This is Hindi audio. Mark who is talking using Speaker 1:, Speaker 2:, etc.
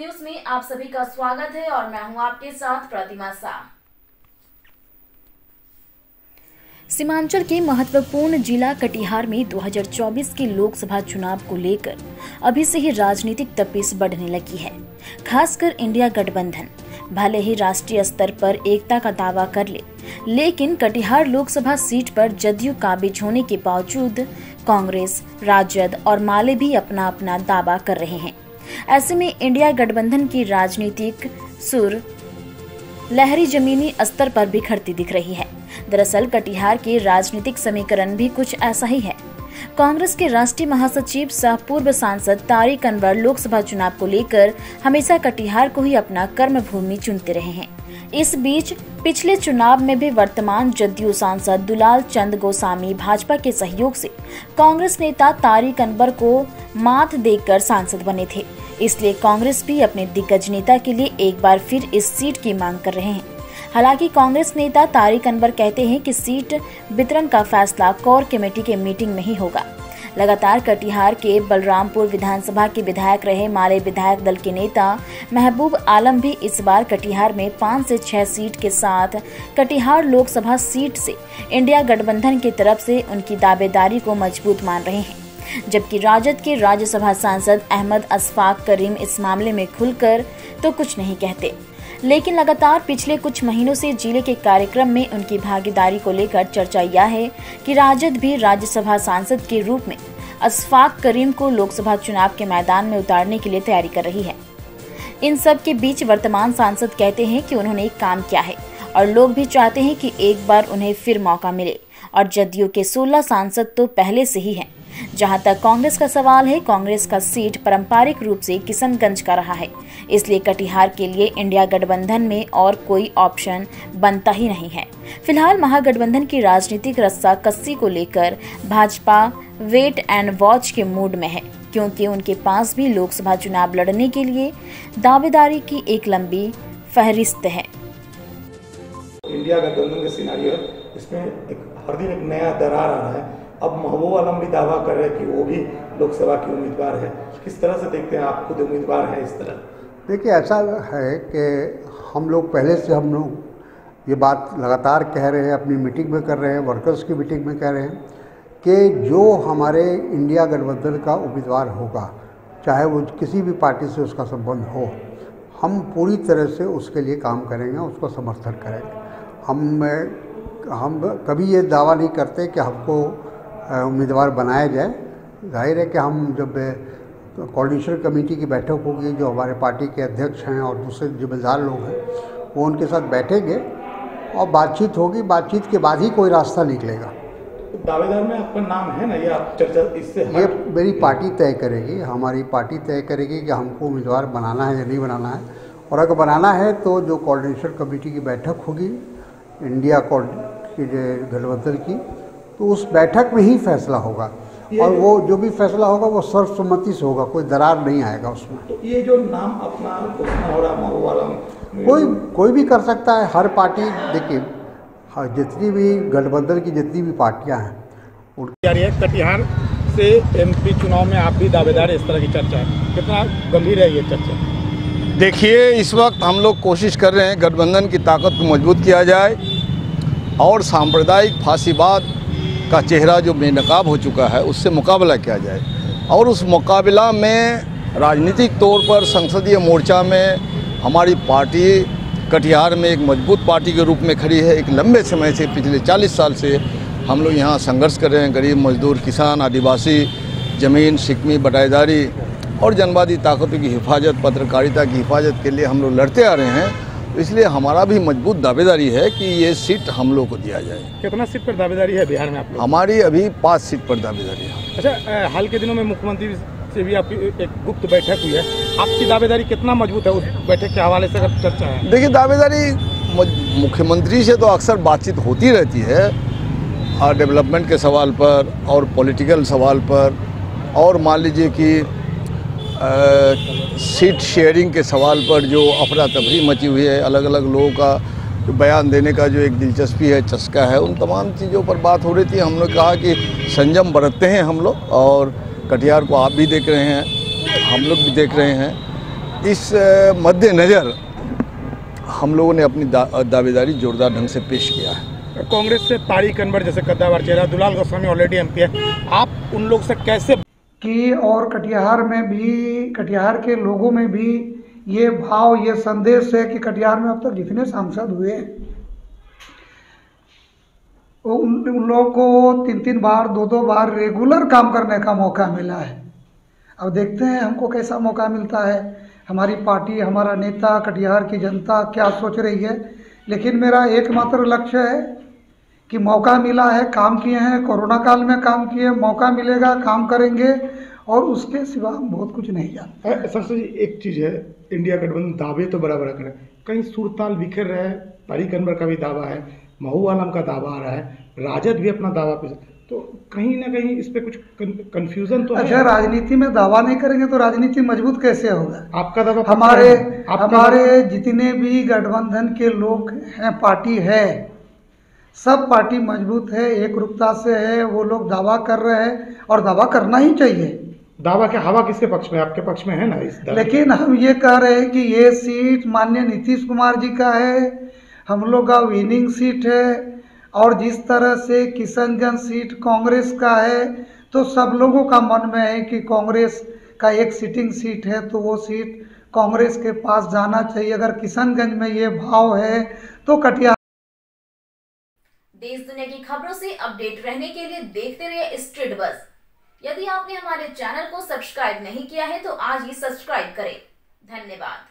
Speaker 1: न्यूज़ में आप सभी का स्वागत है और मैं हूँ आपके साथ प्रतिमा शाह सीमांचल के महत्वपूर्ण जिला कटिहार में 2024 के लोकसभा चुनाव को लेकर अभी से ही राजनीतिक तपिश बढ़ने लगी है, खासकर इंडिया गठबंधन। भले ही राष्ट्रीय स्तर पर एकता का दावा कर ले, लेकिन कटिहार लोकसभा सीट पर जदयू काबिज होने के बावजूद कांग्रेस, राजद और माले भी अपना अपना दावा कर रहे हैं। ऐसे में इंडिया गठबंधन की राजनीतिक सुर लहरी जमीनी स्तर पर बिखरती दिख रही है। दरअसल कटिहार के राजनीतिक समीकरण भी कुछ ऐसा ही है। कांग्रेस के राष्ट्रीय महासचिव सह पूर्व सांसद तारिक अनवर लोकसभा चुनाव को लेकर हमेशा कटिहार को ही अपना कर्म भूमि चुनते रहे हैं। इस बीच पिछले चुनाव में भी वर्तमान जदयू सांसद दुलाल चंद गोस्वामी भाजपा के सहयोग से कांग्रेस नेता तारिक अनवर को मात देकर सांसद बने थे। इसलिए कांग्रेस भी अपने दिग्गज नेता के लिए एक बार फिर इस सीट की मांग कर रहे हैं। हालाँकि कांग्रेस नेता तारिक अनवर कहते हैं कि सीट वितरण का फैसला कोर कमेटी के मीटिंग में ही होगा। लगातार कटिहार के बलरामपुर विधानसभा के विधायक रहे माले विधायक दल के नेता महबूब आलम भी इस बार कटिहार में पाँच से छह सीट के साथ कटिहार लोकसभा सीट से इंडिया गठबंधन की तरफ़ से उनकी दावेदारी को मज़बूत मान रहे हैं। जबकि राजद के राज्यसभा सांसद अहमद असफाक करीम इस मामले में खुलकर तो कुछ नहीं कहते। लेकिन लगातार पिछले कुछ महीनों से ज़िले के कार्यक्रम में उनकी भागीदारी को लेकर चर्चा यह है कि राजद भी राज्यसभा सांसद के रूप में असफाक करीम को लोकसभा चुनाव के मैदान में उतारने के लिए तैयारी कर रही है। इन सब के बीच वर्तमान सांसद कहते हैं कि उन्होंने एक काम किया है और लोग भी चाहते हैं कि एक बार उन्हें फिर मौका मिले। और जदयू के 16 सांसद तो पहले से ही हैं। जहाँ तक कांग्रेस का सवाल है, कांग्रेस का सीट पारंपरिक रूप से किशनगंज का रहा है। इसलिए कटिहार के लिए इंडिया गठबंधन में और कोई ऑप्शन बनता ही नहीं है। फ़िलहाल महागठबंधन की राजनीतिक रस्सा कस्सी को लेकर भाजपा वेट एंड वॉच के मूड में है, क्योंकि उनके पास भी लोकसभा चुनाव लड़ने के लिए दावेदारी की एक लंबी फहरिस्त है।
Speaker 2: इंडिया गठबंधन का सिनारियो इसमें एक हर दिन एक नया दरार आ रहा है। अब महबूब आलम भी दावा कर रहे हैं कि वो भी लोकसभा की उम्मीदवार है। किस तरह से देखते हैं आप खुद उम्मीदवार हैं इस तरह?
Speaker 3: देखिए, ऐसा है कि हम लोग पहले से हम लोग ये बात लगातार कह रहे हैं, अपनी मीटिंग में कर रहे हैं, वर्कर्स की मीटिंग में कह रहे हैं कि जो हमारे इंडिया गठबंधन का उम्मीदवार होगा, चाहे वो किसी भी पार्टी से उसका संबंध हो, हम पूरी तरह से उसके लिए काम करेंगे, उसको समर्थन करेंगे। हम हम कभी ये दावा नहीं करते कि हमको उम्मीदवार बनाया जाए। ज़ाहिर है कि हम जब कोऑर्डिनेशन कमेटी की बैठक होगी जो हमारे पार्टी के अध्यक्ष हैं और दूसरे जिम्मेदार लोग हैं वो उनके साथ बैठेंगे और बातचीत होगी। बातचीत के बाद ही कोई रास्ता निकलेगा।
Speaker 2: दावेदार में आपका नाम है ना? ये आप चर्चा इससे
Speaker 3: ये मेरी पार्टी तय करेगी। हमारी पार्टी तय करेगी कि हमको उम्मीदवार बनाना है या नहीं बनाना है। और अगर बनाना है तो जो कोऑर्डिनेशन कमेटी की बैठक होगी इंडिया की गठबंधन की तो उस बैठक में ही फैसला होगा। और वो जो भी फैसला होगा वो सर्वसम्मति से होगा कोई दरार नहीं आएगा उसमें।
Speaker 2: तो ये जो नाम अपना हो रहा
Speaker 3: कोई कोई भी कर सकता है हर पार्टी देखिए हाँ जितनी भी गठबंधन की जितनी भी पार्टियाँ हैं
Speaker 4: उनकी जा रही है कटिहार से एमपी चुनाव में आप भी दावेदार इस तरह की चर्चा है। कितना गंभीर है ये चर्चा?
Speaker 5: देखिए इस वक्त हम लोग कोशिश कर रहे हैं गठबंधन की ताकत को मज़बूत किया जाए और सांप्रदायिक फांसीवाद का चेहरा जो बेनकाब हो चुका है, उससे मुकाबला किया जाए। और उस मुकाबला में राजनीतिक तौर पर संसदीय मोर्चा में हमारी पार्टी कटिहार में एक मज़बूत पार्टी के रूप में खड़ी है। एक लंबे समय से, पिछले 40 साल से हम लोग यहाँ संघर्ष कर रहे हैं। गरीब मजदूर, किसान, आदिवासी, ज़मीन शिकमी बटाईदारी और जनवादी ताकतों की हिफाजत, पत्रकारिता की हिफाजत के लिए हम लोग लड़ते आ रहे हैं। इसलिए हमारा भी मज़बूत दावेदारी है कि ये सीट हम लोग को दिया जाए।
Speaker 4: कितना सीट पर दावेदारी है बिहार में आप लोग
Speaker 5: हमारी अभी पाँच सीट पर दावेदारी है।
Speaker 4: अच्छा हाल के दिनों में मुख्यमंत्री से भी आपकी एक गुप्त बैठक हुई है। आपकी दावेदारी कितना मज़बूत है उस बैठक के हवाले से अगर चर्चा है?
Speaker 5: देखिए दावेदारी मुख्यमंत्री से तो अक्सर बातचीत होती रहती है और डेवलपमेंट के सवाल पर और पॉलिटिकल सवाल पर और मान लीजिए कि सीट शेयरिंग के सवाल पर जो अफरा तफरी मची हुई है अलग अलग लोगों का बयान देने का जो एक दिलचस्पी है चस्का है उन तमाम चीज़ों पर बात हो रही थी। हम लोग कहा कि संयम बरतते हैं हम लोग और कटिहार को आप भी देख रहे हैं हम लोग भी देख रहे हैं। इस मद्देनज़र हम लोगों ने अपनी दा, दावेदारी जोरदार ढंग से पेश किया है।
Speaker 4: कांग्रेस से तारिक अनवर जैसे कद्दावर चेहरा दुलाल गोस्वामी ऑलरेडी एमपी है। आप उन लोग से कैसे
Speaker 6: कि और कटिहार में भी, कटिहार के लोगों में भी ये भाव, ये संदेश है कि कटिहार में अब तक जितने सांसद हुए उन उन लोगों को तीन तीन बार दो दो बार रेगुलर काम करने का मौका मिला है। अब देखते हैं हमको कैसा मौका मिलता है। हमारी पार्टी, हमारा नेता, कटिहार की जनता क्या सोच रही है? लेकिन मेरा एकमात्र लक्ष्य है कि मौका मिला है काम किए हैं कोरोना काल में काम किए मौका मिलेगा काम करेंगे और उसके सिवा हम बहुत कुछ नहीं जानते।
Speaker 2: सबसे एक चीज़ है इंडिया गठबंधन दावे तो बड़ा बड़ा करें। कहीं सुरताल बिखर रहा है तारिक अनवर का भी दावा है महू आलम का दावा आ रहा है राजद भी अपना दावा पे तो कहीं ना कहीं इस पर कुछ कंफ्यूजन तो
Speaker 6: अच्छा राजनीति में दावा नहीं करेंगे तो राजनीति मज़बूत कैसे होगा?
Speaker 2: आपका दावा
Speaker 6: हमारे हमारे जितने भी गठबंधन के लोग हैं पार्टी है सब पार्टी मज़बूत है एक रूपता से है वो लोग दावा कर रहे हैं और दावा करना ही चाहिए।
Speaker 2: दावा क्या हवा किसके पक्ष में? आपके पक्ष में है ना इस
Speaker 6: लेकिन हम ये कह रहे हैं कि ये सीट माननीय नीतीश कुमार जी का है हम लोग का विनिंग सीट है और जिस तरह से किशनगंज सीट कांग्रेस का है तो सब लोगों का मन में है कि कांग्रेस का एक सीटिंग सीट है तो वो सीट कांग्रेस के पास जाना चाहिए। अगर किशनगंज में ये भाव है तो कटिहार
Speaker 1: देश दुनिया की खबरों से अपडेट रहने के लिए देखते रहिए स्ट्रीट बस। यदि आपने हमारे चैनल को सब्सक्राइब नहीं किया है तो आज ही सब्सक्राइब करें। धन्यवाद।